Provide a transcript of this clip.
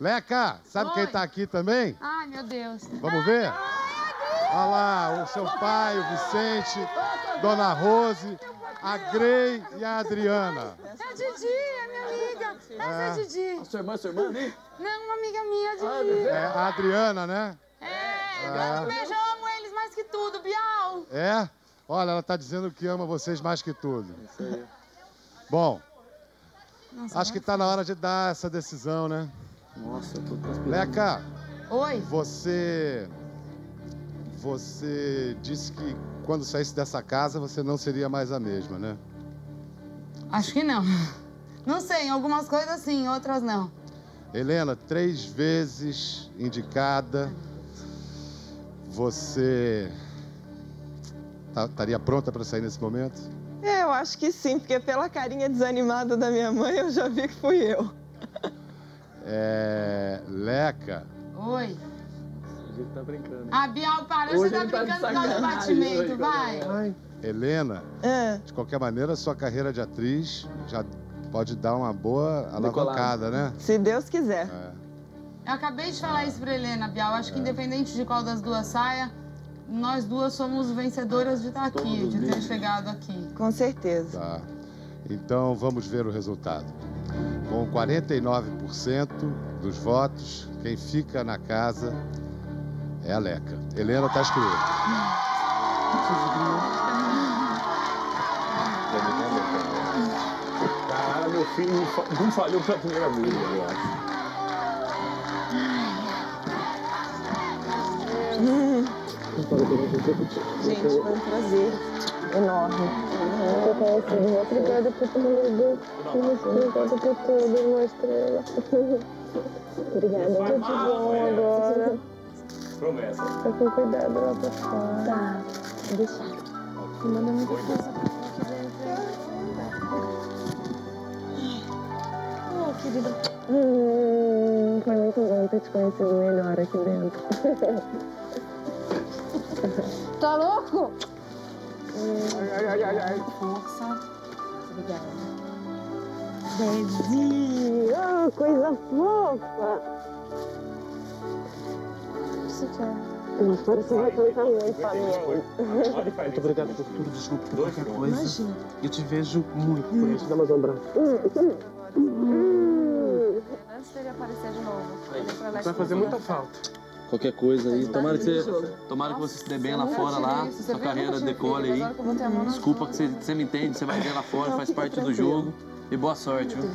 Leca, sabe quem Oi. tá aqui também? Ai, meu Deus. Vamos ver? Olha lá, o seu pai, o Vicente, Dona Rose, a Grey e a Adriana. É a Didi, é minha amiga. Essa é, a Didi. Sua irmã, sua irmã, né? Não, uma amiga minha, a Didi. É a Adriana, né? É, Ah. um beijo, eu amo eles mais que tudo, Bial. É? Olha, ela tá dizendo que ama vocês mais que tudo. Bom, acho que tá na hora de dar essa decisão, né? Nossa, eu tô transpirando. Leca, Oi. você. Você disse que quando saísse dessa casa você não seria mais a mesma, né? Acho que não. Não sei, em algumas coisas sim, em outras não. Helena, três vezes indicada. Você. tá- estaria pronta para sair nesse momento? É, eu acho que sim, porque pela carinha desanimada da minha mãe eu já vi que fui eu. É. Leca, Oi. A tá brincando. Ah, Bial, para, Hoje você tá tá brincando do sacanagem, batimento, vai. Ai, Helena, É, de qualquer maneira, sua carreira de atriz já pode dar uma boa alavancada, né? se Deus quiser. É. Eu acabei de falar isso pra Helena, Bial. Acho que independente de qual das duas saia, nós duas somos vencedoras de estar aqui, de ter chegado aqui. Com certeza. Tá. Então vamos ver o resultado. Com 49% dos votos, quem fica na casa é a Leca. Helena tá escrito. Cara, meu filho não falhou pela primeira vez, eu acho. Gente, foi um prazer enorme. Obrigada por tudo. Obrigada por tudo, uma estrela. Obrigada. Tudo de bom agora. Promessa. Fica com cuidado lá pra fora. Tá. Vou deixar. Me manda muita coisa. Oh, querida. Hum, foi muito bom ter te conhecido melhor aqui dentro. tá louco? Ai, ai, ai, ai. Força. Obrigada. Beijinho. Oh, coisa fofa. Isso quer. Nossa, você cantar muito pra mim ainda. Muito obrigado por tudo, desculpa por qualquer coisa. Imagina. Eu te vejo muito por isso. Dá mais um abraço. Antes dele aparecer de novo. Vai fazer muita falta. Qualquer coisa aí. Tomara que você, tomara que você se dê bem lá fora, lá. Sua carreira decole aí. Desculpa que você, você me entende, você vai ver lá fora, faz parte do jogo. E boa sorte, viu?